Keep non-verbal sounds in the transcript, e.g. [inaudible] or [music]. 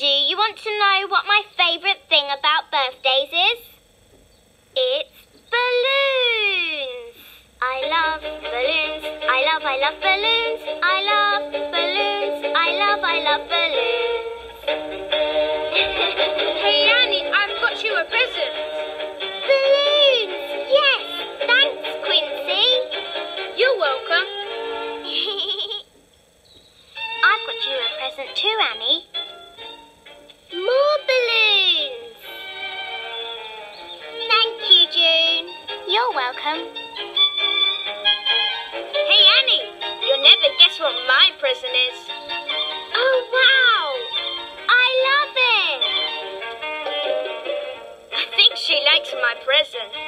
Do you want to know what my favourite thing about birthdays is? It's balloons. I love balloons. I love, I love balloons. I love balloons. I love, I love balloons. [laughs] Hey, Annie, I've got you a present. balloons! Yes! Thanks, Quincy. You're welcome. [laughs] I've got you a present too, Annie. Welcome. Hey, Annie, you'll never guess what my present is. Oh, wow! I love it! I think she likes my present.